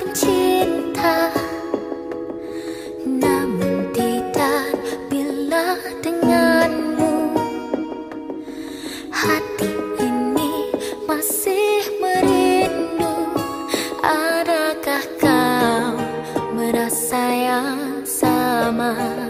pencinta Namun tidak bila denganmu Hati ini masih merindu Adakah kau merasa yang sama?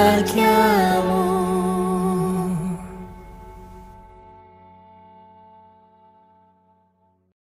bahagiamu